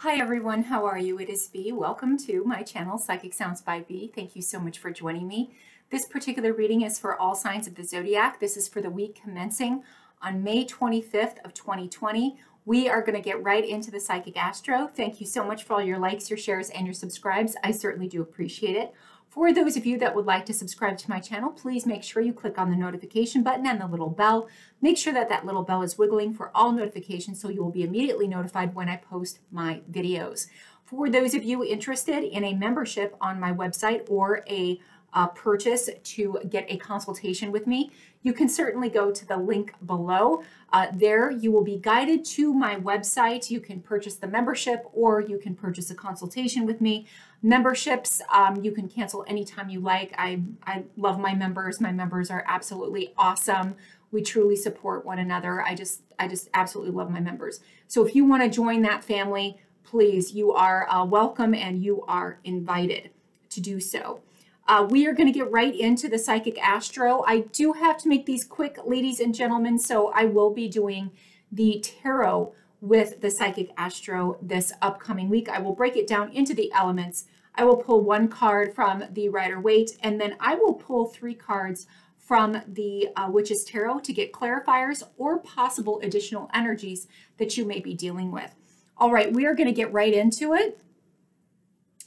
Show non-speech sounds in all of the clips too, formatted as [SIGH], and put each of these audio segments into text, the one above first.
Hi everyone, how are you? It is B. Welcome to my channel, Psychic Sounds by B. Thank you so much for joining me. This particular reading is for all signs of the zodiac. This is for the week commencing on May 25th of 2020. We are going to get right into the Psychic Astro. Thank you so much for all your likes, your shares, and your subscribes. I certainly do appreciate it. For those of you that would like to subscribe to my channel, please make sure you click on the notification button and the little bell. Make sure that that little bell is wiggling for all notifications so you will be immediately notified when I post my videos. For those of you interested in a membership on my website or a uh, purchase to get a consultation with me, you can certainly go to the link below. Uh, there you will be guided to my website. You can purchase the membership or you can purchase a consultation with me. Memberships, um, you can cancel anytime you like. I, I love my members. My members are absolutely awesome. We truly support one another. I just, I just absolutely love my members. So if you want to join that family, please, you are uh, welcome and you are invited to do so. Uh, we are going to get right into the Psychic Astro. I do have to make these quick, ladies and gentlemen, so I will be doing the tarot with the Psychic Astro this upcoming week. I will break it down into the elements. I will pull one card from the Rider Waite, and then I will pull three cards from the uh, Witch's Tarot to get clarifiers or possible additional energies that you may be dealing with. All right, we are going to get right into it.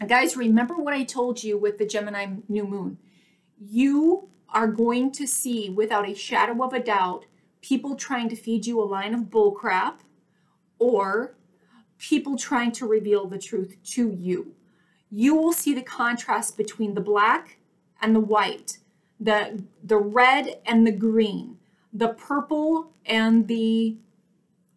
Guys, remember what I told you with the Gemini new moon. You are going to see, without a shadow of a doubt, people trying to feed you a line of bullcrap or people trying to reveal the truth to you. You will see the contrast between the black and the white, the, the red and the green, the purple and the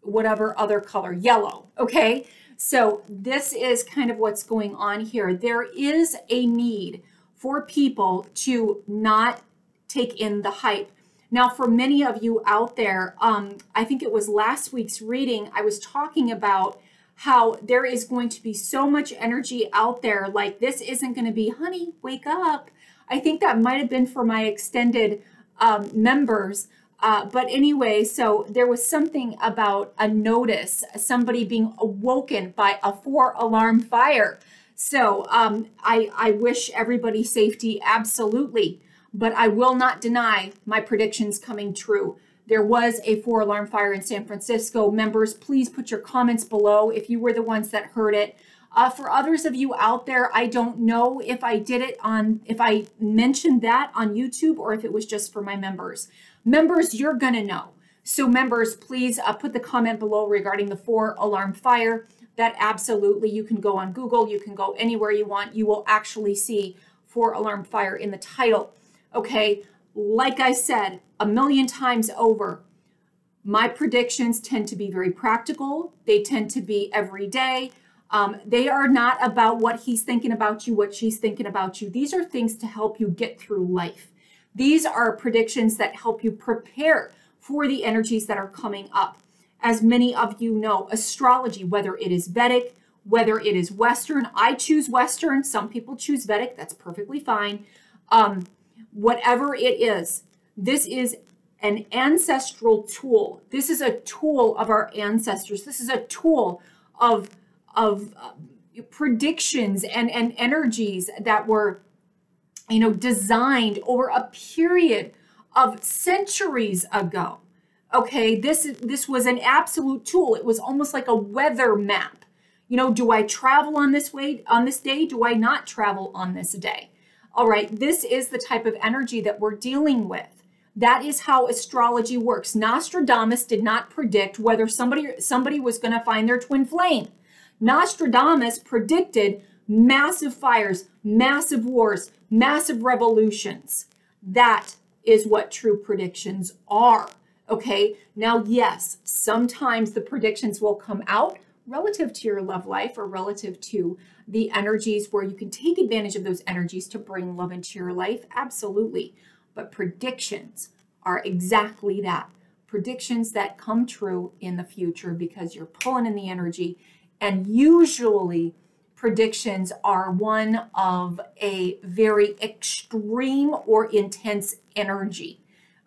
whatever other color, yellow, okay? So this is kind of what's going on here. There is a need for people to not take in the hype. Now, for many of you out there, um, I think it was last week's reading, I was talking about how there is going to be so much energy out there. Like, this isn't going to be, honey, wake up. I think that might have been for my extended um, members. Uh, but anyway, so there was something about a notice, somebody being awoken by a four alarm fire. So um, I, I wish everybody safety, absolutely but I will not deny my predictions coming true. There was a four alarm fire in San Francisco. Members, please put your comments below if you were the ones that heard it. Uh, for others of you out there, I don't know if I did it on, if I mentioned that on YouTube or if it was just for my members. Members, you're going to know. So members, please uh, put the comment below regarding the four alarm fire. That absolutely, you can go on Google, you can go anywhere you want. You will actually see four alarm fire in the title. Okay, like I said a million times over, my predictions tend to be very practical. They tend to be every day. Um, they are not about what he's thinking about you, what she's thinking about you. These are things to help you get through life. These are predictions that help you prepare for the energies that are coming up. As many of you know, astrology, whether it is Vedic, whether it is Western, I choose Western. Some people choose Vedic. That's perfectly fine. Um, whatever it is, this is an ancestral tool. This is a tool of our ancestors. This is a tool of, of uh, predictions and, and energies that were, you know, designed over a period of centuries ago. Okay, this, this was an absolute tool. It was almost like a weather map. You know, do I travel on this way on this day? Do I not travel on this day? All right, this is the type of energy that we're dealing with. That is how astrology works. Nostradamus did not predict whether somebody somebody was going to find their twin flame. Nostradamus predicted massive fires, massive wars, massive revolutions. That is what true predictions are. Okay, now, yes, sometimes the predictions will come out relative to your love life or relative to the energies where you can take advantage of those energies to bring love into your life? Absolutely. But predictions are exactly that predictions that come true in the future because you're pulling in the energy. And usually, predictions are one of a very extreme or intense energy.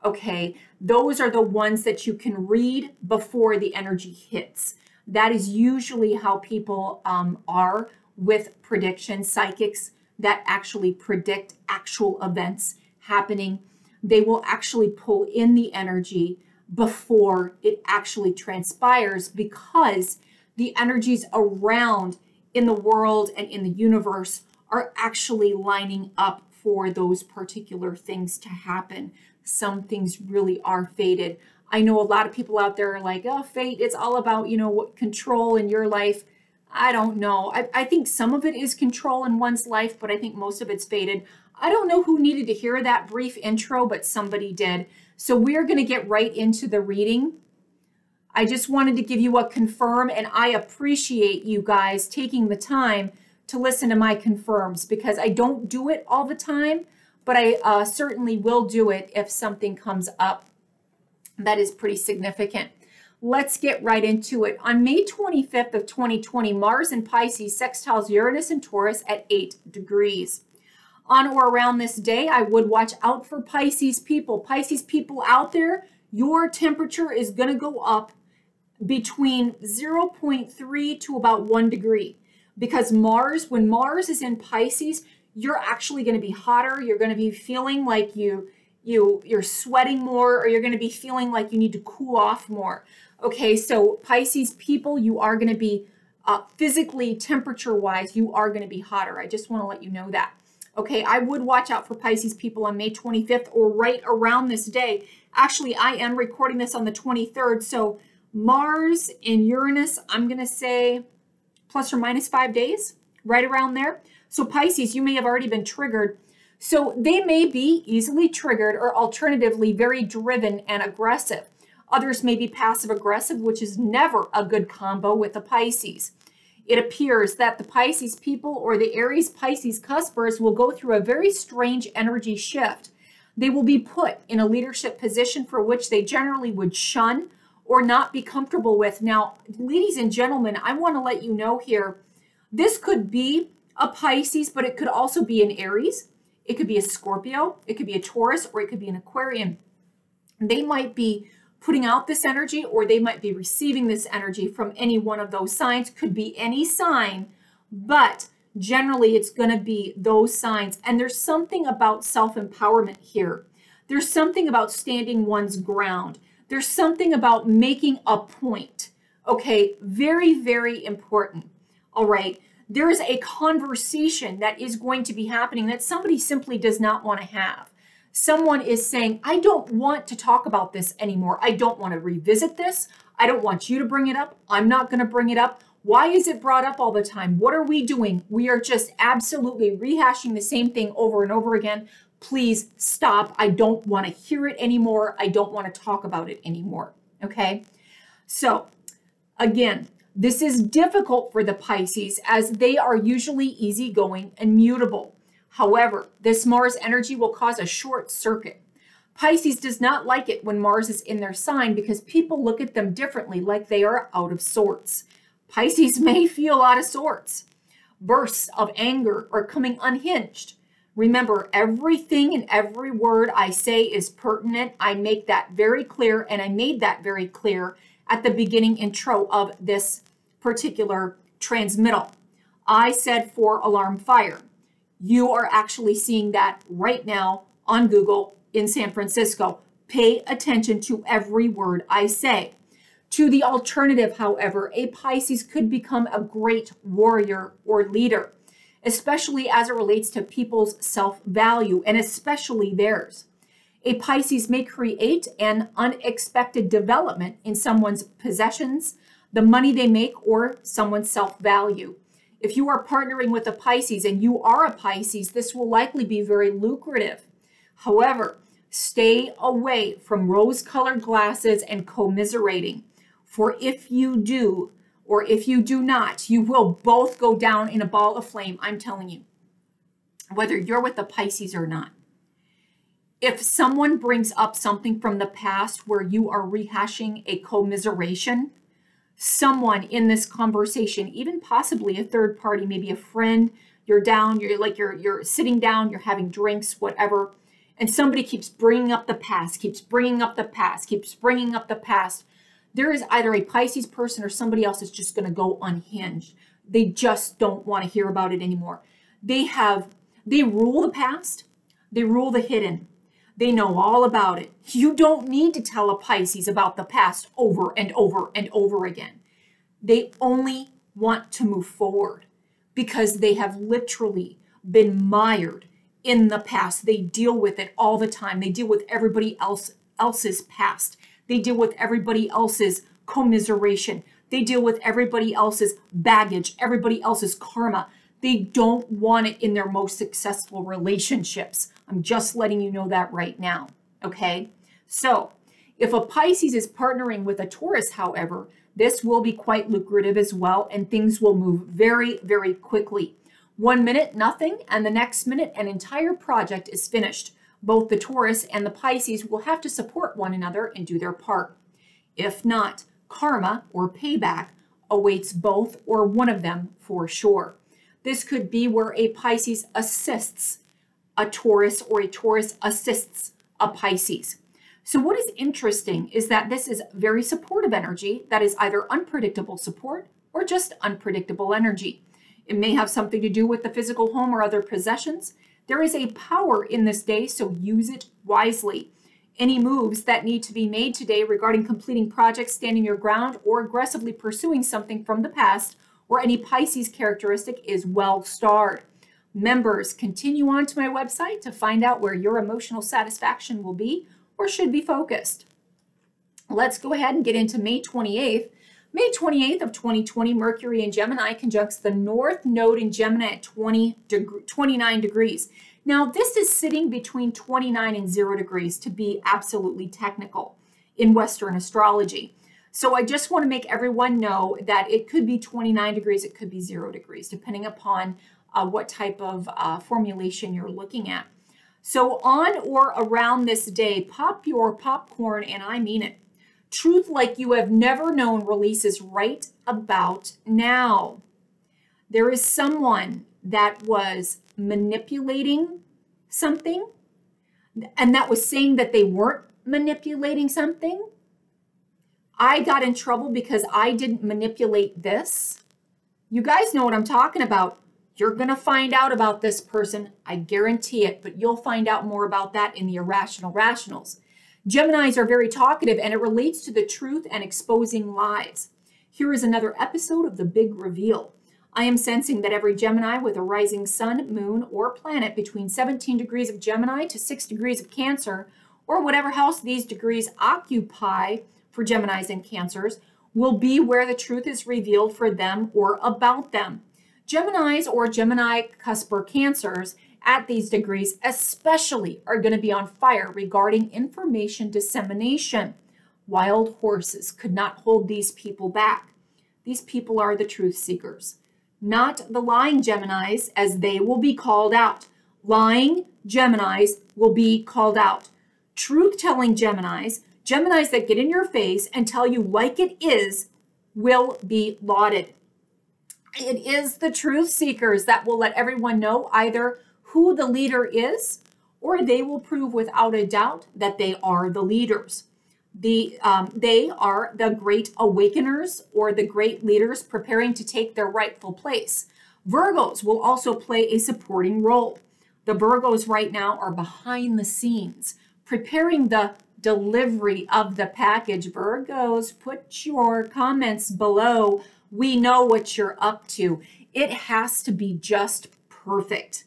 Okay, those are the ones that you can read before the energy hits. That is usually how people um, are with predictions, psychics that actually predict actual events happening. They will actually pull in the energy before it actually transpires because the energies around in the world and in the universe are actually lining up for those particular things to happen. Some things really are fated. I know a lot of people out there are like, oh, fate, it's all about, you know, what control in your life. I don't know. I, I think some of it is control in one's life, but I think most of it's fated. I don't know who needed to hear that brief intro, but somebody did. So we're going to get right into the reading. I just wanted to give you a confirm, and I appreciate you guys taking the time to listen to my confirms because I don't do it all the time, but I uh, certainly will do it if something comes up that is pretty significant. Let's get right into it. On May 25th of 2020, Mars in Pisces sextiles Uranus and Taurus at 8 degrees. On or around this day, I would watch out for Pisces people. Pisces people out there, your temperature is going to go up between 0.3 to about 1 degree because Mars, when Mars is in Pisces, you're actually going to be hotter. You're going to be feeling like you you you're sweating more or you're going to be feeling like you need to cool off more. Okay, so Pisces people, you are going to be uh, physically temperature wise, you are going to be hotter. I just want to let you know that. Okay, I would watch out for Pisces people on May 25th or right around this day. Actually, I am recording this on the 23rd, so Mars and Uranus, I'm going to say plus or minus five days, right around there. So Pisces, you may have already been triggered. So they may be easily triggered or alternatively very driven and aggressive. Others may be passive aggressive, which is never a good combo with the Pisces. It appears that the Pisces people or the Aries Pisces cuspers will go through a very strange energy shift. They will be put in a leadership position for which they generally would shun or not be comfortable with. Now, ladies and gentlemen, I want to let you know here this could be a Pisces, but it could also be an Aries. It could be a Scorpio, it could be a Taurus, or it could be an Aquarian. They might be putting out this energy or they might be receiving this energy from any one of those signs. Could be any sign, but generally it's going to be those signs. And there's something about self empowerment here. There's something about standing one's ground. There's something about making a point. Okay, very, very important. All right, there is a conversation that is going to be happening that somebody simply does not want to have. Someone is saying, I don't want to talk about this anymore. I don't want to revisit this. I don't want you to bring it up. I'm not going to bring it up. Why is it brought up all the time? What are we doing? We are just absolutely rehashing the same thing over and over again please stop. I don't want to hear it anymore. I don't want to talk about it anymore. Okay. So again, this is difficult for the Pisces as they are usually easygoing and mutable. However, this Mars energy will cause a short circuit. Pisces does not like it when Mars is in their sign because people look at them differently, like they are out of sorts. Pisces [LAUGHS] may feel out of sorts. Bursts of anger are coming unhinged. Remember, everything and every word I say is pertinent. I make that very clear, and I made that very clear at the beginning intro of this particular transmittal. I said four alarm fire. You are actually seeing that right now on Google in San Francisco. Pay attention to every word I say. To the alternative, however, a Pisces could become a great warrior or leader especially as it relates to people's self value and especially theirs. A Pisces may create an unexpected development in someone's possessions, the money they make, or someone's self value. If you are partnering with a Pisces and you are a Pisces, this will likely be very lucrative. However, stay away from rose colored glasses and commiserating. For if you do, or if you do not, you will both go down in a ball of flame. I'm telling you, whether you're with the Pisces or not. If someone brings up something from the past where you are rehashing a commiseration, someone in this conversation, even possibly a third party, maybe a friend, you're down, you're like you're you're sitting down, you're having drinks, whatever, and somebody keeps bringing up the past, keeps bringing up the past, keeps bringing up the past there is either a Pisces person or somebody else that's just going to go unhinged. They just don't want to hear about it anymore. They have, they rule the past, they rule the hidden. They know all about it. You don't need to tell a Pisces about the past over and over and over again. They only want to move forward because they have literally been mired in the past. They deal with it all the time. They deal with everybody else else's past. They deal with everybody else's commiseration. They deal with everybody else's baggage, everybody else's karma. They don't want it in their most successful relationships. I'm just letting you know that right now. Okay. So if a Pisces is partnering with a Taurus, however, this will be quite lucrative as well, and things will move very, very quickly. One minute, nothing, and the next minute, an entire project is finished. Both the Taurus and the Pisces will have to support one another and do their part. If not, karma or payback awaits both or one of them for sure. This could be where a Pisces assists a Taurus or a Taurus assists a Pisces. So what is interesting is that this is very supportive energy that is either unpredictable support or just unpredictable energy. It may have something to do with the physical home or other possessions. There is a power in this day, so use it wisely. Any moves that need to be made today regarding completing projects, standing your ground, or aggressively pursuing something from the past or any Pisces characteristic is well starred. Members, continue on to my website to find out where your emotional satisfaction will be or should be focused. Let's go ahead and get into May 28th. May 28th of 2020, Mercury in Gemini conjuncts the North Node in Gemini at 20 deg 29 degrees. Now, this is sitting between 29 and 0 degrees to be absolutely technical in Western astrology. So I just want to make everyone know that it could be 29 degrees, it could be 0 degrees, depending upon uh, what type of uh, formulation you're looking at. So on or around this day, pop your popcorn, and I mean it. Truth Like You Have Never Known releases right about now. There is someone that was manipulating something and that was saying that they weren't manipulating something. I got in trouble because I didn't manipulate this. You guys know what I'm talking about. You're going to find out about this person. I guarantee it, but you'll find out more about that in the irrational rationals. Geminis are very talkative and it relates to the truth and exposing lies. Here is another episode of The Big Reveal. I am sensing that every Gemini with a rising sun, moon, or planet between 17 degrees of Gemini to 6 degrees of Cancer, or whatever house these degrees occupy for Geminis and Cancers, will be where the truth is revealed for them or about them. Geminis or Gemini cusper cancers at these degrees especially are going to be on fire regarding information dissemination. Wild horses could not hold these people back. These people are the truth seekers, not the lying Geminis, as they will be called out. Lying Geminis will be called out. Truth telling Geminis, Geminis that get in your face and tell you like it is, will be lauded. It is the truth seekers that will let everyone know either who the leader is or they will prove without a doubt that they are the leaders. The, um, they are the great awakeners or the great leaders preparing to take their rightful place. Virgos will also play a supporting role. The Virgos right now are behind the scenes, preparing the delivery of the package. Virgos, put your comments below we know what you're up to. It has to be just perfect.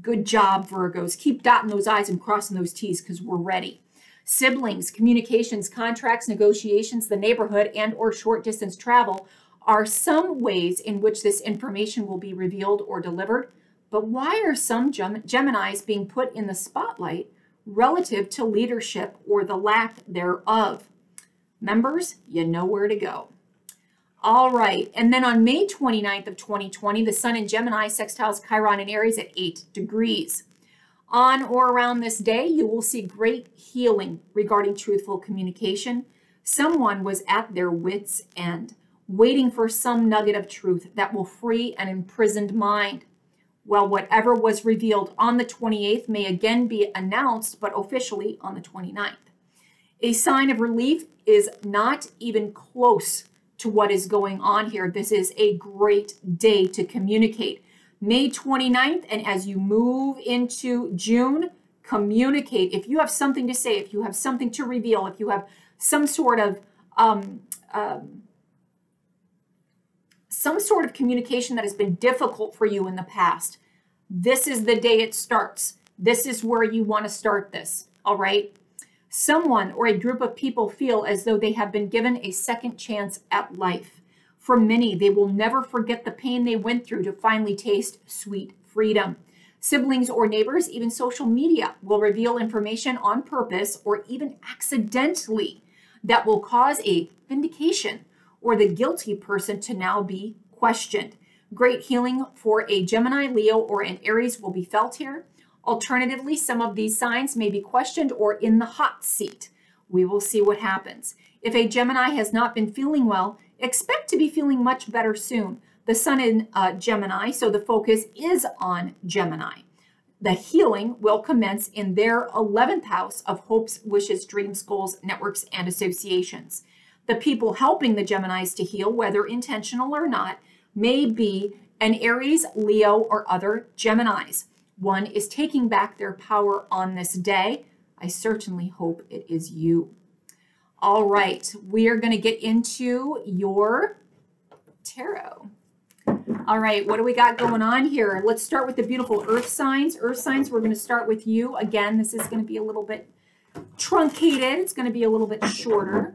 Good job, Virgos. Keep dotting those I's and crossing those T's because we're ready. Siblings, communications, contracts, negotiations, the neighborhood, and or short distance travel are some ways in which this information will be revealed or delivered. But why are some Gem Geminis being put in the spotlight relative to leadership or the lack thereof? Members, you know where to go. All right, and then on May 29th of 2020, the sun in Gemini sextiles Chiron in Aries at 8 degrees. On or around this day, you will see great healing regarding truthful communication. Someone was at their wits' end, waiting for some nugget of truth that will free an imprisoned mind. Well, whatever was revealed on the 28th may again be announced, but officially on the 29th. A sign of relief is not even close to what is going on here. This is a great day to communicate. May 29th, and as you move into June, communicate. If you have something to say, if you have something to reveal, if you have some sort of um, um, some sort of communication that has been difficult for you in the past, this is the day it starts. This is where you want to start this, all right? Someone or a group of people feel as though they have been given a second chance at life. For many, they will never forget the pain they went through to finally taste sweet freedom. Siblings or neighbors, even social media, will reveal information on purpose or even accidentally that will cause a vindication or the guilty person to now be questioned. Great healing for a Gemini, Leo, or an Aries will be felt here. Alternatively, some of these signs may be questioned or in the hot seat. We will see what happens. If a Gemini has not been feeling well, expect to be feeling much better soon. The sun in uh, Gemini, so the focus is on Gemini. The healing will commence in their 11th house of hopes, wishes, dreams, goals, networks, and associations. The people helping the Geminis to heal, whether intentional or not, may be an Aries, Leo, or other Geminis. One is taking back their power on this day. I certainly hope it is you. All right, we are going to get into your tarot. All right, what do we got going on here? Let's start with the beautiful earth signs. Earth signs, we're going to start with you. Again, this is going to be a little bit truncated. It's going to be a little bit shorter.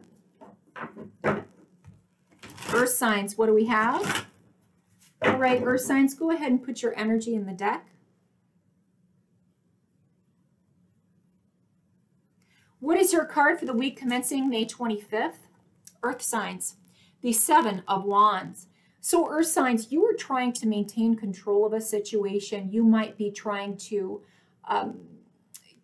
Earth signs, what do we have? All right, earth signs, go ahead and put your energy in the deck. What is your card for the week commencing May 25th? Earth signs, the Seven of Wands. So, Earth signs, you are trying to maintain control of a situation. You might be trying to um,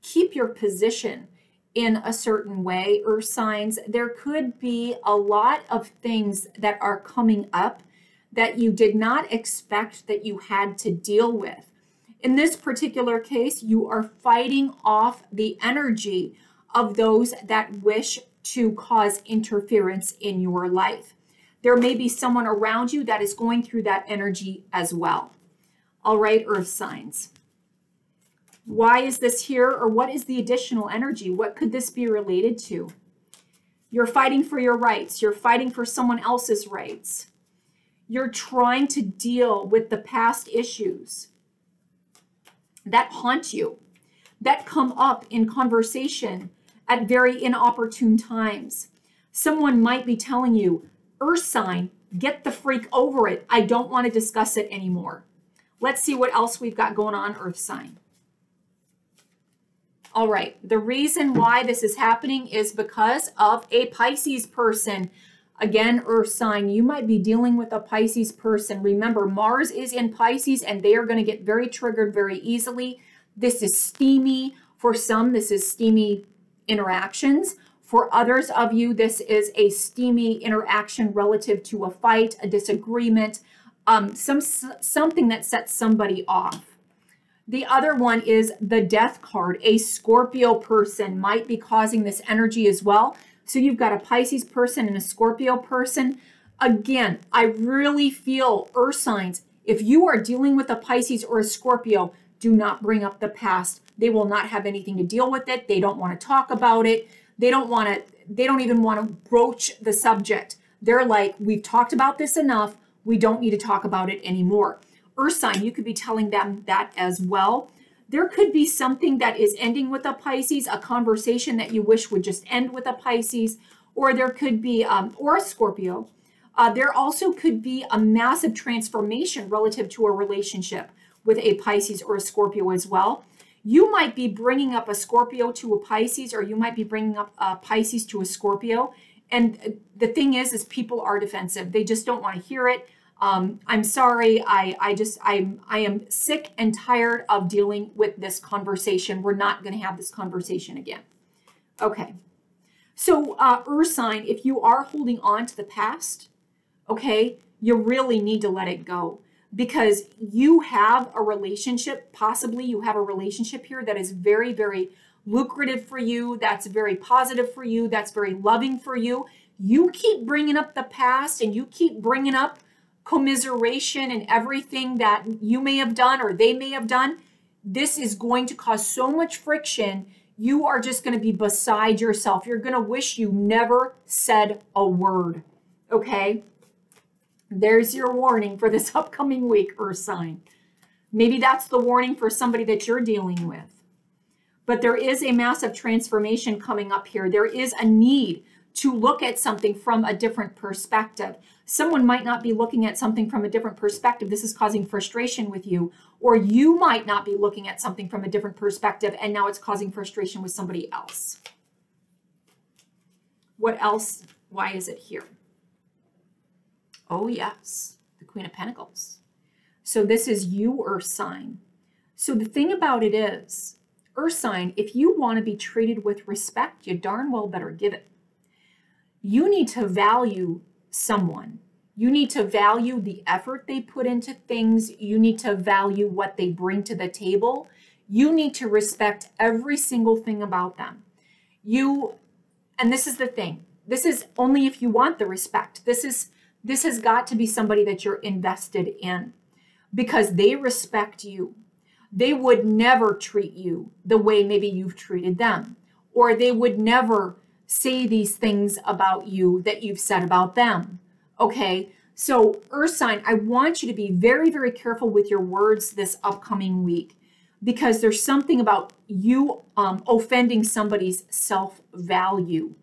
keep your position in a certain way. Earth signs, there could be a lot of things that are coming up that you did not expect that you had to deal with. In this particular case, you are fighting off the energy of those that wish to cause interference in your life. There may be someone around you that is going through that energy as well. All right, earth signs. Why is this here or what is the additional energy? What could this be related to? You're fighting for your rights. You're fighting for someone else's rights. You're trying to deal with the past issues that haunt you, that come up in conversation at very inopportune times. Someone might be telling you, Earth sign, get the freak over it. I don't want to discuss it anymore. Let's see what else we've got going on, Earth sign. All right, the reason why this is happening is because of a Pisces person. Again, Earth sign, you might be dealing with a Pisces person. Remember, Mars is in Pisces and they are going to get very triggered very easily. This is steamy. For some, this is steamy interactions. For others of you, this is a steamy interaction relative to a fight, a disagreement, um, some something that sets somebody off. The other one is the death card. A Scorpio person might be causing this energy as well. So you've got a Pisces person and a Scorpio person. Again, I really feel earth signs. If you are dealing with a Pisces or a Scorpio, do not bring up the past. They will not have anything to deal with it. They don't want to talk about it. They don't want to, they don't even want to broach the subject. They're like, we've talked about this enough. We don't need to talk about it anymore. Earth sign, you could be telling them that as well. There could be something that is ending with a Pisces, a conversation that you wish would just end with a Pisces, or there could be, um, or a Scorpio. Uh, there also could be a massive transformation relative to a relationship with a Pisces or a Scorpio as well. You might be bringing up a Scorpio to a Pisces, or you might be bringing up a Pisces to a Scorpio. And the thing is, is people are defensive. They just don't want to hear it. Um, I'm sorry. I, I just, I'm, I am sick and tired of dealing with this conversation. We're not going to have this conversation again. Okay. So, uh, Earth sign, if you are holding on to the past, okay, you really need to let it go because you have a relationship, possibly you have a relationship here that is very, very lucrative for you, that's very positive for you, that's very loving for you. You keep bringing up the past and you keep bringing up commiseration and everything that you may have done or they may have done. This is going to cause so much friction. You are just going to be beside yourself. You're going to wish you never said a word. Okay? There's your warning for this [LAUGHS] upcoming week, Earth sign. Maybe that's the warning for somebody that you're dealing with. But there is a massive transformation coming up here. There is a need to look at something from a different perspective. Someone might not be looking at something from a different perspective. This is causing frustration with you. Or you might not be looking at something from a different perspective and now it's causing frustration with somebody else. What else? Why is it here? Oh, yes, the Queen of Pentacles. So this is you, Earth sign. So the thing about it is, Earth sign, if you want to be treated with respect, you darn well better give it. You need to value someone. You need to value the effort they put into things. You need to value what they bring to the table. You need to respect every single thing about them. You, and this is the thing, this is only if you want the respect. This is this has got to be somebody that you're invested in because they respect you. They would never treat you the way maybe you've treated them, or they would never say these things about you that you've said about them. Okay, so Earth sign, I want you to be very, very careful with your words this upcoming week because there's something about you um, offending somebody's self value.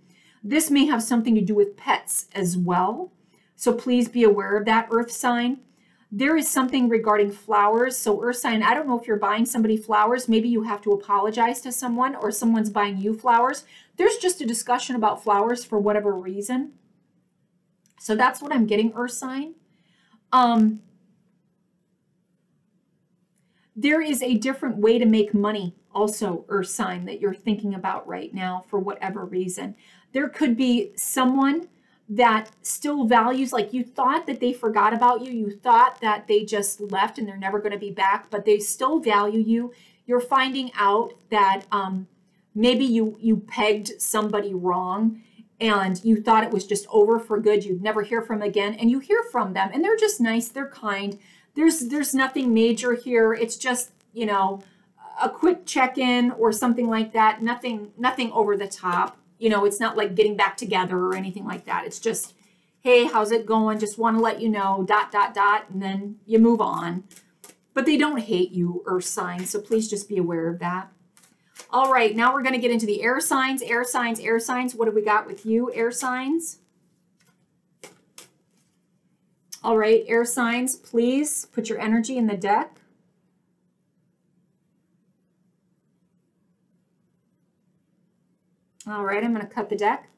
This may have something to do with pets as well. So please be aware of that earth sign. There is something regarding flowers. So earth sign, I don't know if you're buying somebody flowers. Maybe you have to apologize to someone or someone's buying you flowers. There's just a discussion about flowers for whatever reason. So that's what I'm getting, earth sign. Um, there is a different way to make money also earth sign that you're thinking about right now for whatever reason. There could be someone that still values like you thought that they forgot about you you thought that they just left and they're never going to be back but they still value you. You're finding out that um, maybe you you pegged somebody wrong and you thought it was just over for good you'd never hear from again and you hear from them and they're just nice they're kind. There's there's nothing major here it's just you know a quick check-in or something like that nothing nothing over the top you know, it's not like getting back together or anything like that. It's just, hey, how's it going? Just want to let you know, dot, dot, dot, and then you move on. But they don't hate you, earth signs, so please just be aware of that. All right, now we're going to get into the air signs, air signs, air signs. What do we got with you, air signs? All right, air signs, please put your energy in the deck. All right, I'm going to cut the deck.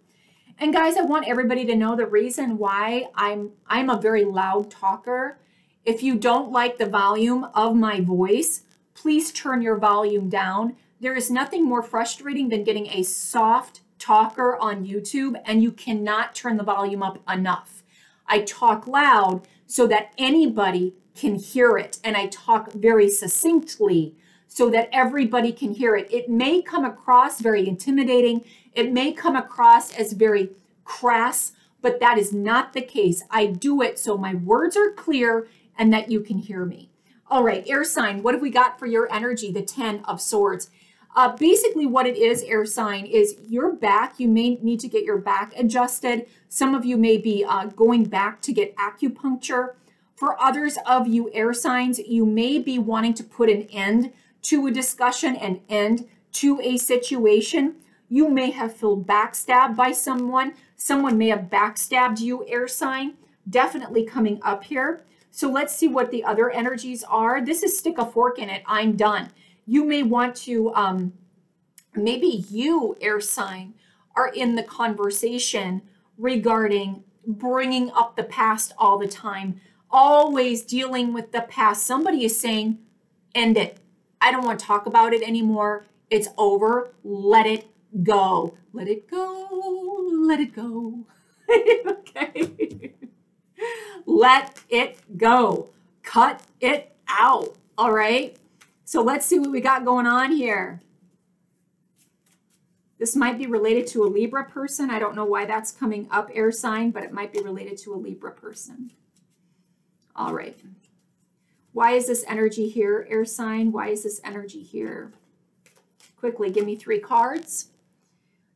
And guys, I want everybody to know the reason why I'm I'm a very loud talker. If you don't like the volume of my voice, please turn your volume down. There is nothing more frustrating than getting a soft talker on YouTube and you cannot turn the volume up enough. I talk loud so that anybody can hear it and I talk very succinctly so that everybody can hear it. It may come across very intimidating it may come across as very crass, but that is not the case. I do it so my words are clear and that you can hear me. All right, air sign, what have we got for your energy? The 10 of swords. Uh, basically what it is, air sign, is your back. You may need to get your back adjusted. Some of you may be uh, going back to get acupuncture. For others of you air signs, you may be wanting to put an end to a discussion, an end to a situation. You may have felt backstabbed by someone. Someone may have backstabbed you, air sign. Definitely coming up here. So let's see what the other energies are. This is stick a fork in it. I'm done. You may want to, um, maybe you, air sign, are in the conversation regarding bringing up the past all the time, always dealing with the past. Somebody is saying, end it. I don't want to talk about it anymore. It's over. Let it go. Let it go. Let it go. [LAUGHS] okay. Let it go. Cut it out. All right. So let's see what we got going on here. This might be related to a Libra person. I don't know why that's coming up, air sign, but it might be related to a Libra person. All right. Why is this energy here, air sign? Why is this energy here? Quickly, give me three cards.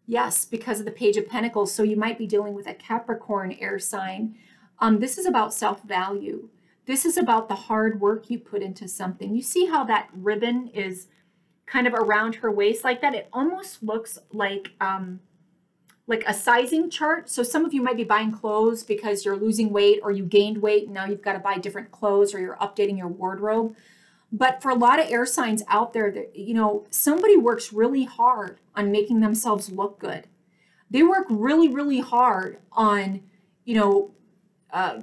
Yes, because of the Page of Pentacles. So you might be dealing with a Capricorn air sign. Um, this is about self-value. This is about the hard work you put into something. You see how that ribbon is kind of around her waist like that? It almost looks like um, like a sizing chart. So some of you might be buying clothes because you're losing weight or you gained weight and now you've got to buy different clothes or you're updating your wardrobe. But for a lot of air signs out there, that you know, somebody works really hard on making themselves look good. They work really, really hard on, you know, uh,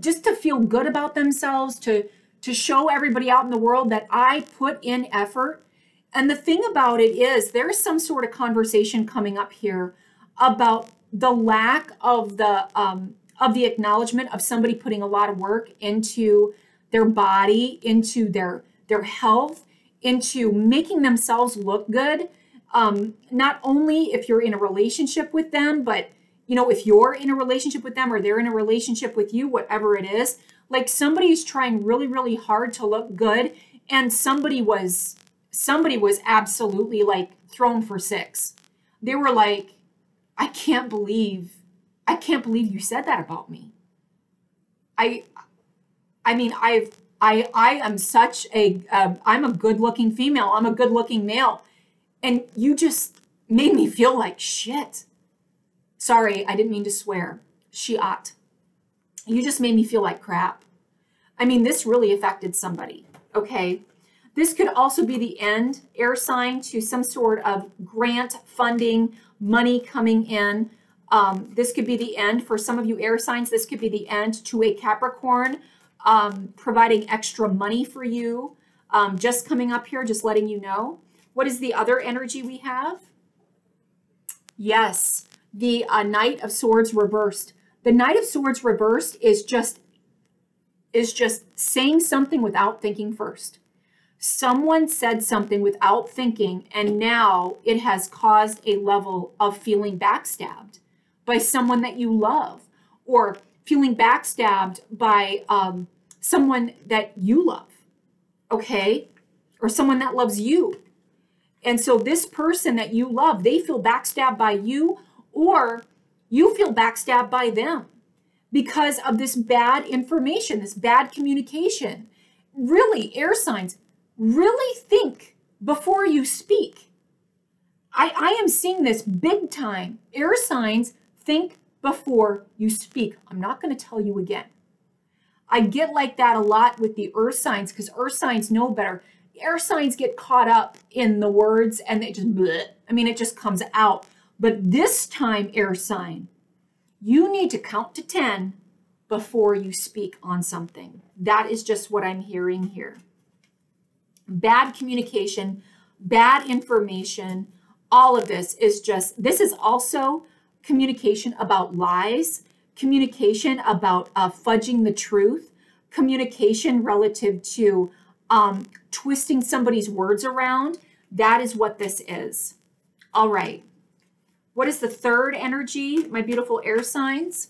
just to feel good about themselves, to to show everybody out in the world that I put in effort. And the thing about it is, there's some sort of conversation coming up here about the lack of the um, of the acknowledgement of somebody putting a lot of work into their body, into their their health, into making themselves look good. Um, not only if you're in a relationship with them, but you know, if you're in a relationship with them or they're in a relationship with you, whatever it is, like somebody's trying really, really hard to look good, and somebody was somebody was absolutely like thrown for six. They were like, I can't believe, I can't believe you said that about me. I I mean, I've I I am such a am um, a good looking female. I'm a good looking male, and you just made me feel like shit. Sorry, I didn't mean to swear. She ought. You just made me feel like crap. I mean, this really affected somebody. Okay. This could also be the end, air sign, to some sort of grant funding, money coming in. Um, this could be the end for some of you air signs. This could be the end to a Capricorn um, providing extra money for you. Um, just coming up here, just letting you know. What is the other energy we have? Yes, the uh, Knight of Swords reversed. The Knight of Swords reversed is just is just saying something without thinking first. Someone said something without thinking, and now it has caused a level of feeling backstabbed by someone that you love, or feeling backstabbed by um, someone that you love, okay? Or someone that loves you. And so this person that you love, they feel backstabbed by you or you feel backstabbed by them because of this bad information, this bad communication. Really, air signs, really think before you speak. I, I am seeing this big time. Air signs, think before you speak. I'm not going to tell you again. I get like that a lot with the earth signs because earth signs know better. Air signs get caught up in the words and they just, bleh. I mean, it just comes out. But this time, air sign, you need to count to 10 before you speak on something. That is just what I'm hearing here. Bad communication, bad information, all of this is just, this is also communication about lies communication about uh, fudging the truth, communication relative to um, twisting somebody's words around. That is what this is. All right. What is the third energy, my beautiful air signs?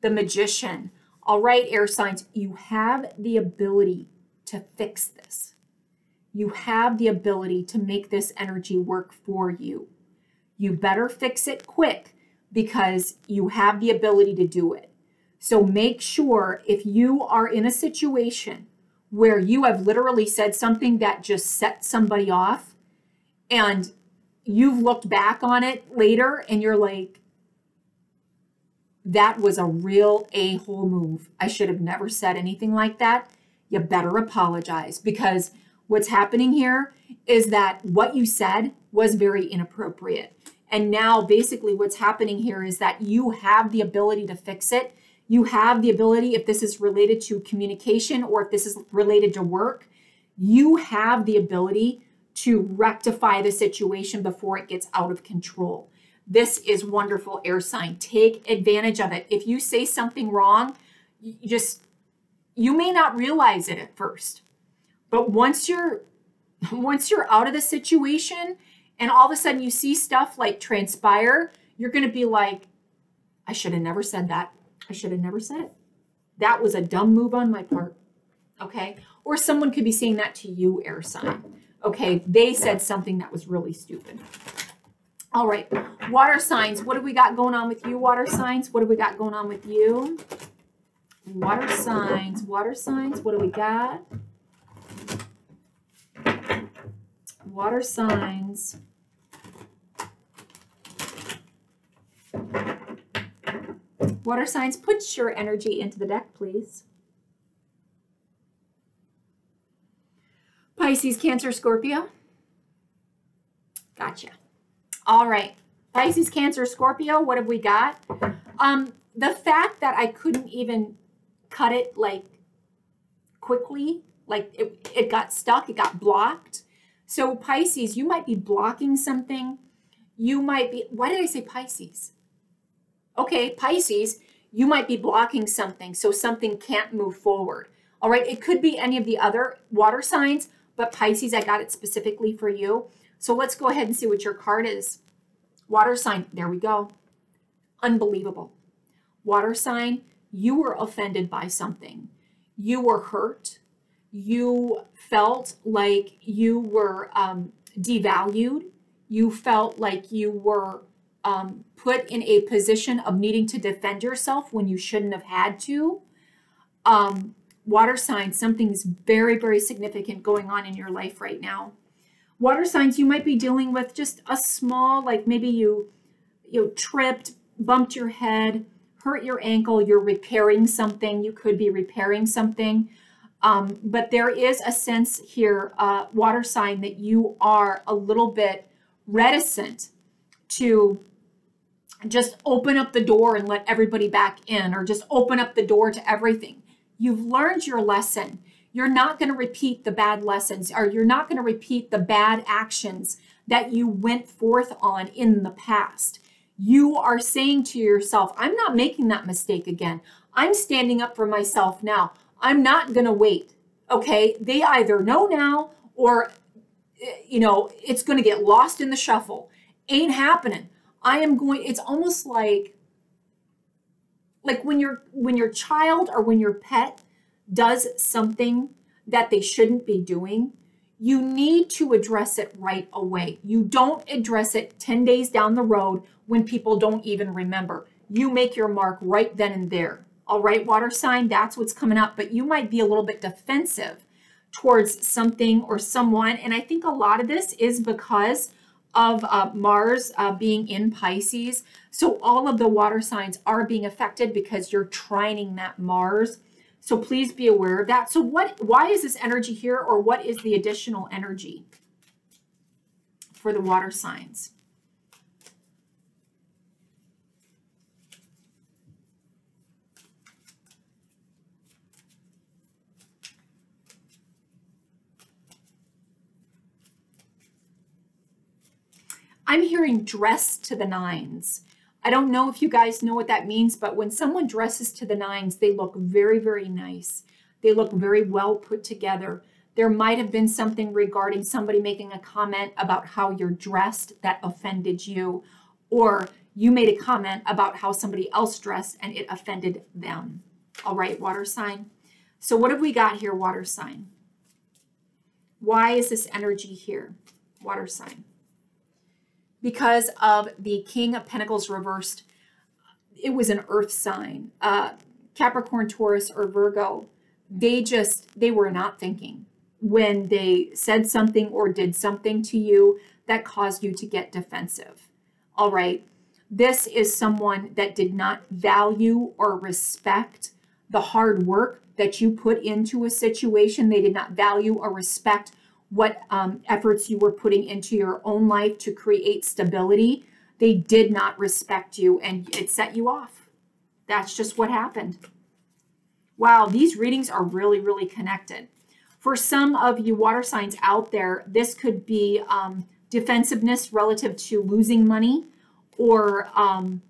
The magician. All right, air signs, you have the ability to fix this. You have the ability to make this energy work for you. You better fix it quick because you have the ability to do it. So make sure if you are in a situation where you have literally said something that just set somebody off and you've looked back on it later and you're like, that was a real a hole move. I should have never said anything like that. You better apologize because what's happening here is that what you said was very inappropriate. And now basically what's happening here is that you have the ability to fix it. You have the ability, if this is related to communication or if this is related to work, you have the ability to rectify the situation before it gets out of control. This is wonderful air sign. Take advantage of it. If you say something wrong, you just you may not realize it at first. But once you're [LAUGHS] once you're out of the situation and all of a sudden you see stuff like transpire, you're going to be like, I should have never said that. I should have never said it. That was a dumb move on my part. Okay. Or someone could be saying that to you, air sign. Okay. They said something that was really stupid. All right. Water signs. What do we got going on with you, water signs? What do we got going on with you? Water signs. Water signs. What do we got? Water signs. Water signs, put your energy into the deck, please. Pisces, Cancer, Scorpio. Gotcha. All right. Pisces, Cancer, Scorpio, what have we got? Um, the fact that I couldn't even cut it like quickly, like it, it got stuck, it got blocked. So Pisces, you might be blocking something. You might be, why did I say Pisces? Okay, Pisces, you might be blocking something so something can't move forward. All right, it could be any of the other water signs, but Pisces, I got it specifically for you. So let's go ahead and see what your card is. Water sign, there we go. Unbelievable. Water sign, you were offended by something. You were hurt. You felt like you were um, devalued. You felt like you were um, put in a position of needing to defend yourself when you shouldn't have had to. Um, water signs, something's very, very significant going on in your life right now. Water signs, you might be dealing with just a small, like maybe you, you know, tripped, bumped your head, hurt your ankle, you're repairing something, you could be repairing something. Um, but there is a sense here, uh, water sign, that you are a little bit reticent to just open up the door and let everybody back in or just open up the door to everything. You've learned your lesson. You're not going to repeat the bad lessons or you're not going to repeat the bad actions that you went forth on in the past. You are saying to yourself, I'm not making that mistake again. I'm standing up for myself now. I'm not going to wait. Okay. They either know now or, eh, you know, it's going to get lost in the shuffle. Ain't happening. I am going, it's almost like, like when your when your child or when your pet does something that they shouldn't be doing, you need to address it right away. You don't address it 10 days down the road when people don't even remember. You make your mark right then and there. All right, water sign, that's what's coming up, but you might be a little bit defensive towards something or someone. And I think a lot of this is because of uh, Mars uh, being in Pisces. So all of the water signs are being affected because you're trining that Mars. So please be aware of that. So what? why is this energy here or what is the additional energy for the water signs? I'm hearing dress to the nines. I don't know if you guys know what that means, but when someone dresses to the nines, they look very, very nice. They look very well put together. There might have been something regarding somebody making a comment about how you're dressed that offended you, or you made a comment about how somebody else dressed and it offended them. All right, water sign. So what have we got here, water sign? Why is this energy here, water sign? Because of the King of Pentacles reversed. It was an earth sign. Uh, Capricorn, Taurus, or Virgo, they just, they were not thinking when they said something or did something to you that caused you to get defensive. All right. This is someone that did not value or respect the hard work that you put into a situation. They did not value or respect what um, efforts you were putting into your own life to create stability, they did not respect you and it set you off. That's just what happened. Wow, these readings are really, really connected. For some of you water signs out there, this could be um, defensiveness relative to losing money or um,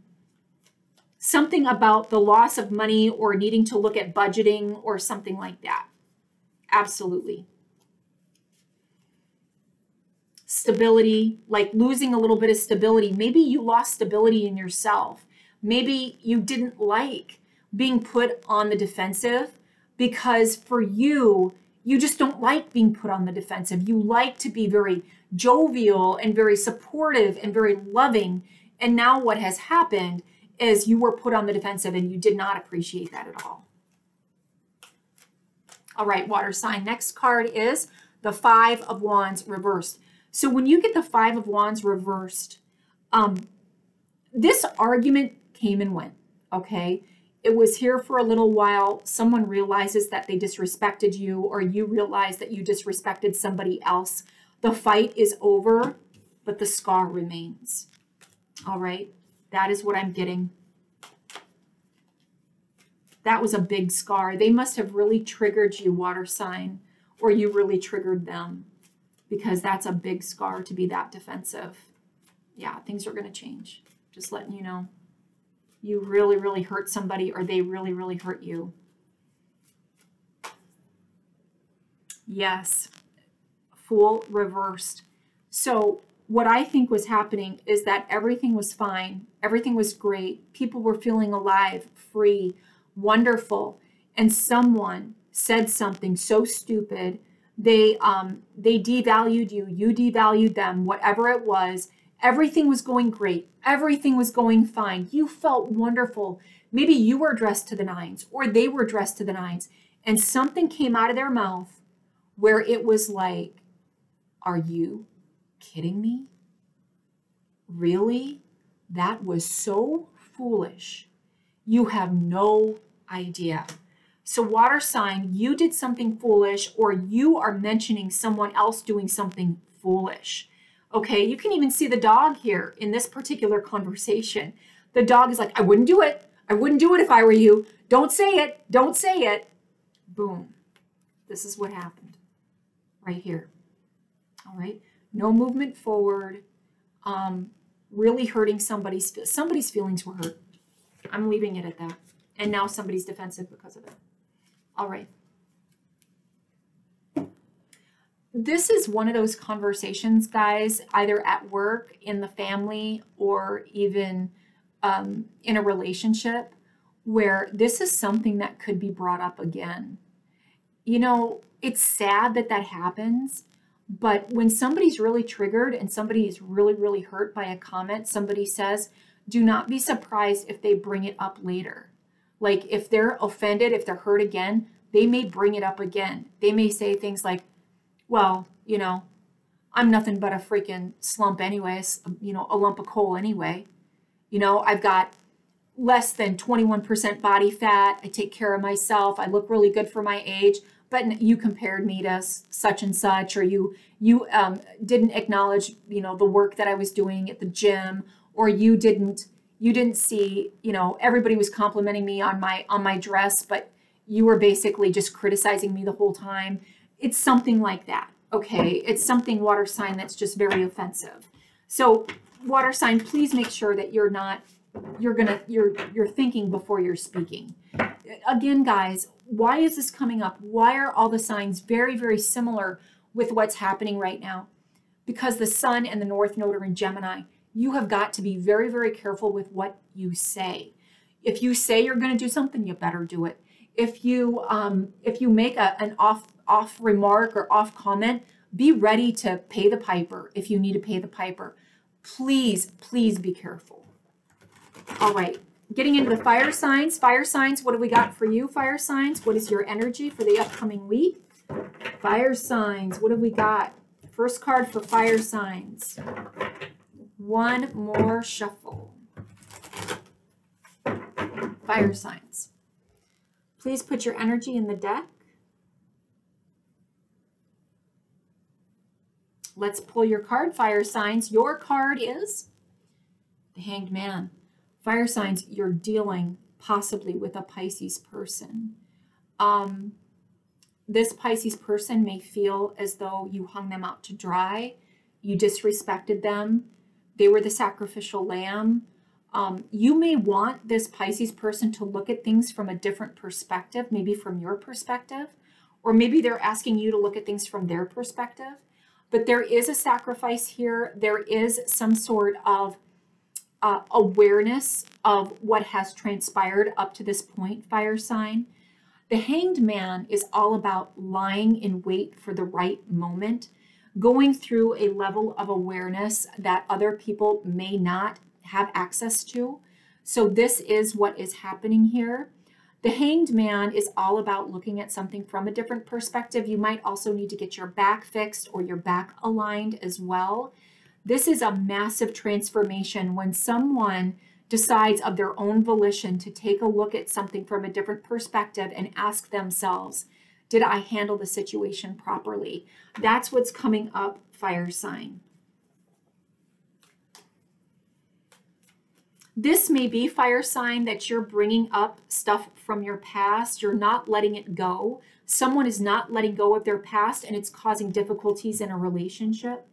something about the loss of money or needing to look at budgeting or something like that. Absolutely. Stability, like losing a little bit of stability. Maybe you lost stability in yourself. Maybe you didn't like being put on the defensive because for you, you just don't like being put on the defensive. You like to be very jovial and very supportive and very loving. And now what has happened is you were put on the defensive and you did not appreciate that at all. All right, water sign. Next card is the Five of Wands reversed. So when you get the Five of Wands reversed, um, this argument came and went, okay? It was here for a little while. Someone realizes that they disrespected you or you realize that you disrespected somebody else. The fight is over, but the scar remains. All right, that is what I'm getting. That was a big scar. They must have really triggered you, water sign, or you really triggered them because that's a big scar to be that defensive. Yeah, things are going to change. Just letting you know. You really, really hurt somebody or they really, really hurt you. Yes, Fool reversed. So what I think was happening is that everything was fine. Everything was great. People were feeling alive, free, wonderful. And someone said something so stupid. They um, they devalued you. You devalued them. Whatever it was, everything was going great. Everything was going fine. You felt wonderful. Maybe you were dressed to the nines, or they were dressed to the nines, and something came out of their mouth where it was like, "Are you kidding me? Really? That was so foolish. You have no idea." So, water sign, you did something foolish, or you are mentioning someone else doing something foolish. Okay, you can even see the dog here in this particular conversation. The dog is like, I wouldn't do it. I wouldn't do it if I were you. Don't say it. Don't say it. Boom. This is what happened right here. All right. No movement forward. Um, really hurting somebody's somebody's feelings were hurt. I'm leaving it at that. And now somebody's defensive because of it. All right. This is one of those conversations, guys, either at work, in the family, or even um, in a relationship, where this is something that could be brought up again. You know, it's sad that that happens, but when somebody's really triggered and somebody is really, really hurt by a comment somebody says, do not be surprised if they bring it up later like if they're offended, if they're hurt again, they may bring it up again. They may say things like, well, you know, I'm nothing but a freaking slump anyways, you know, a lump of coal anyway. You know, I've got less than 21% body fat. I take care of myself. I look really good for my age. But you compared me to such and such, or you you um, didn't acknowledge, you know, the work that I was doing at the gym, or you didn't you didn't see, you know, everybody was complimenting me on my on my dress, but you were basically just criticizing me the whole time. It's something like that. Okay, it's something water sign that's just very offensive. So water sign, please make sure that you're not you're gonna you're you're thinking before you're speaking. Again, guys, why is this coming up? Why are all the signs very very similar with what's happening right now? Because the sun and the north node are in Gemini you have got to be very, very careful with what you say. If you say you're going to do something, you better do it. If you um, if you make a, an off off remark or off comment, be ready to pay the piper if you need to pay the piper. Please, please be careful. All right, getting into the fire signs. Fire signs, what do we got for you, fire signs? What is your energy for the upcoming week? Fire signs, what have we got? First card for fire signs one more shuffle. Fire signs. Please put your energy in the deck. Let's pull your card, fire signs. Your card is the Hanged Man. Fire signs, you're dealing possibly with a Pisces person. Um, this Pisces person may feel as though you hung them out to dry, you disrespected them, they were the sacrificial lamb. Um, you may want this Pisces person to look at things from a different perspective, maybe from your perspective, or maybe they're asking you to look at things from their perspective. but there is a sacrifice here. There is some sort of uh, awareness of what has transpired up to this point, fire sign. The hanged man is all about lying in wait for the right moment, going through a level of awareness that other people may not have access to. So, this is what is happening here. The hanged man is all about looking at something from a different perspective. You might also need to get your back fixed or your back aligned as well. This is a massive transformation when someone decides of their own volition to take a look at something from a different perspective and ask themselves, did I handle the situation properly? That's what's coming up, fire sign. This may be fire sign that you're bringing up stuff from your past. You're not letting it go. Someone is not letting go of their past and it's causing difficulties in a relationship.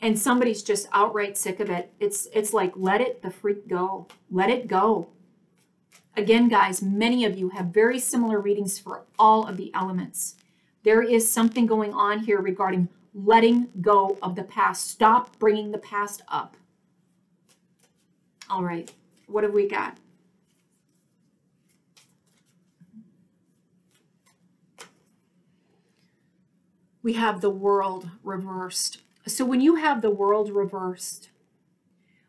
And somebody's just outright sick of it. It's it's like let it the freak go. Let it go. Again, guys, many of you have very similar readings for all of the elements. There is something going on here regarding letting go of the past. Stop bringing the past up. All right, what have we got? We have the world reversed. So when you have the world reversed,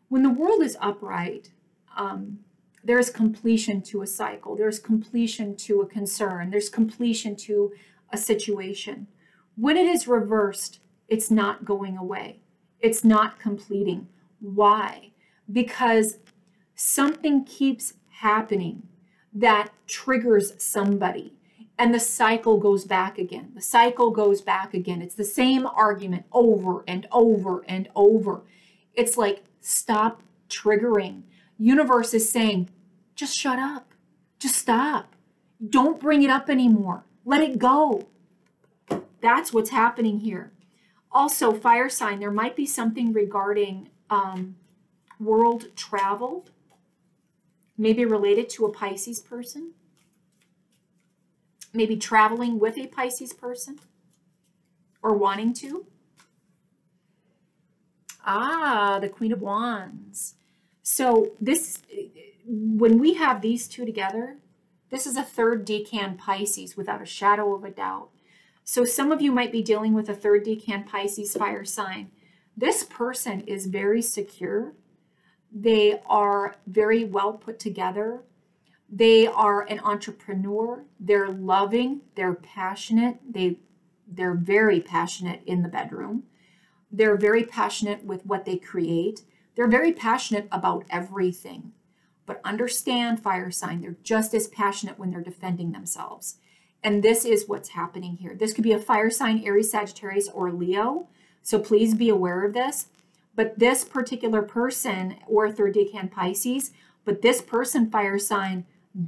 when the world is upright, um, there's completion to a cycle. There's completion to a concern. There's completion to a situation. When it is reversed, it's not going away. It's not completing. Why? because something keeps happening that triggers somebody and the cycle goes back again. The cycle goes back again. It's the same argument over and over and over. It's like, stop triggering. Universe is saying, just shut up. Just stop. Don't bring it up anymore. Let it go. That's what's happening here. Also, fire sign, there might be something regarding um, world travel, maybe related to a Pisces person, maybe traveling with a Pisces person or wanting to. Ah, the Queen of Wands. So this, when we have these two together, this is a third decan Pisces without a shadow of a doubt. So some of you might be dealing with a third decan Pisces fire sign. This person is very secure they are very well put together. They are an entrepreneur. They're loving. They're passionate. They, they're very passionate in the bedroom. They're very passionate with what they create. They're very passionate about everything. But understand, fire sign, they're just as passionate when they're defending themselves. And this is what's happening here. This could be a fire sign, Aries, Sagittarius, or Leo. So please be aware of this. But this particular person, or third decan Pisces, but this person, fire sign,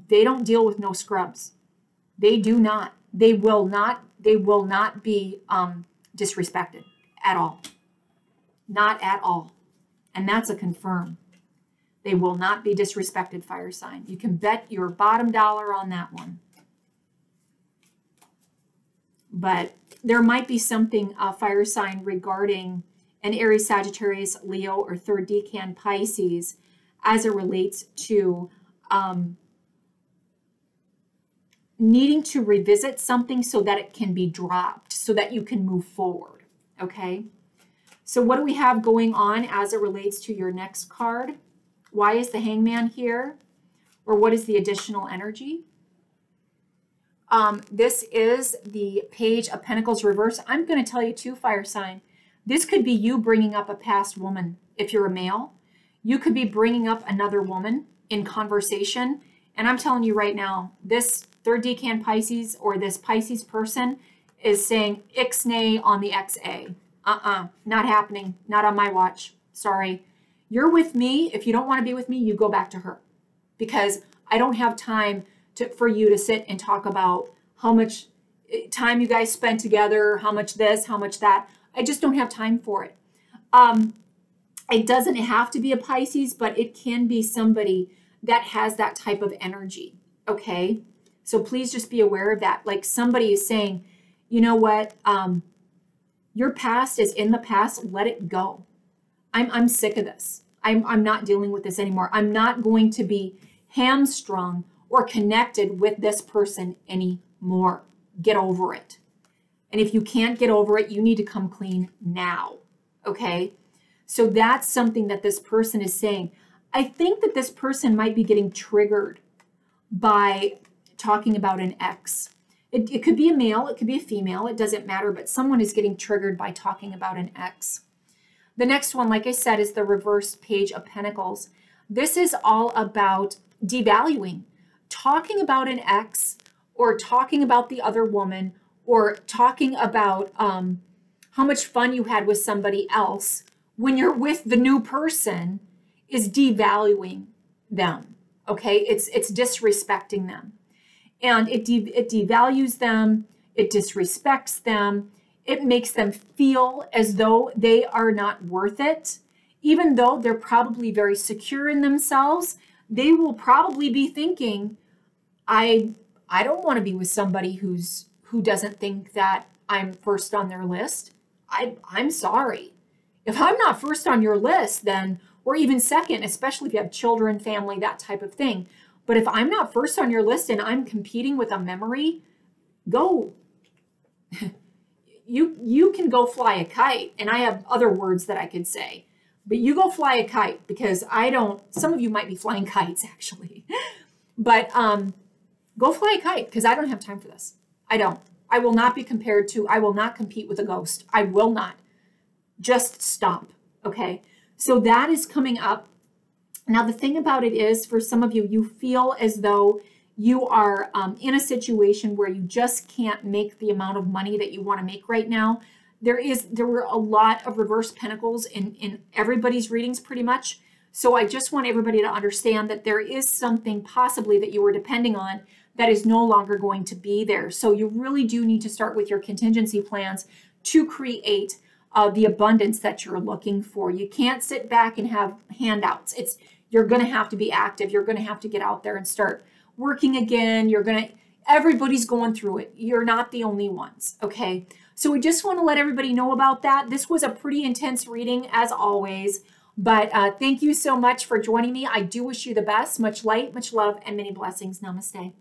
they don't deal with no scrubs. They do not. They will not. They will not be um, disrespected at all. Not at all. And that's a confirm. They will not be disrespected, fire sign. You can bet your bottom dollar on that one. But there might be something, uh, fire sign, regarding an Aries, Sagittarius, Leo, or third decan Pisces as it relates to um, needing to revisit something so that it can be dropped, so that you can move forward, okay? So what do we have going on as it relates to your next card? Why is the hangman here? Or what is the additional energy? Um, this is the Page of Pentacles reverse. I'm going to tell you two fire sign, this could be you bringing up a past woman if you're a male. You could be bringing up another woman in conversation. And I'm telling you right now, this third decan Pisces or this Pisces person is saying ixnay on the XA. Uh-uh, not happening. Not on my watch. Sorry. You're with me. If you don't want to be with me, you go back to her. Because I don't have time to, for you to sit and talk about how much eh, time you guys spent together, how much this, how much that. I just don't have time for it. Um, it doesn't have to be a Pisces, but it can be somebody that has that type of energy. Okay. So please just be aware of that. Like somebody is saying, you know what? Um, your past is in the past. Let it go. I'm, I'm sick of this. I'm, I'm not dealing with this anymore. I'm not going to be hamstrung or connected with this person anymore. Get over it. And if you can't get over it, you need to come clean now. Okay? So that's something that this person is saying. I think that this person might be getting triggered by talking about an ex. It, it could be a male, it could be a female, it doesn't matter, but someone is getting triggered by talking about an ex. The next one, like I said, is the reverse page of pentacles. This is all about devaluing, talking about an ex or talking about the other woman or talking about um, how much fun you had with somebody else when you're with the new person is devaluing them. Okay, it's it's disrespecting them, and it de- it devalues them. It disrespects them. It makes them feel as though they are not worth it, even though they're probably very secure in themselves. They will probably be thinking, "I I don't want to be with somebody who's who doesn't think that I'm first on their list. I I'm sorry. If I'm not first on your list, then or even second, especially if you have children, family, that type of thing. But if I'm not first on your list and I'm competing with a memory, go. [LAUGHS] you you can go fly a kite and I have other words that I could say. But you go fly a kite because I don't some of you might be flying [LAUGHS] kites actually. but um go fly a kite because I don't have time for this. I don't. I will not be compared to I will not compete with a ghost. I will not. Just stop, okay? So that is coming up. Now, the thing about it is, for some of you, you feel as though you are um, in a situation where you just can't make the amount of money that you want to make right now. There is there were a lot of reverse pentacles in in everybody's readings, pretty much. So I just want everybody to understand that there is something possibly that you were depending on that is no longer going to be there. So you really do need to start with your contingency plans to create uh, the abundance that you're looking for. You can't sit back and have handouts. It's you're going to have to be active. You're going to have to get out there and start working again. You're going to everybody's going through it. You're not the only ones, okay? So we just want to let everybody know about that. This was a pretty intense reading as always, but uh, thank you so much for joining me. I do wish you the best. Much light, much love, and many blessings. Namaste.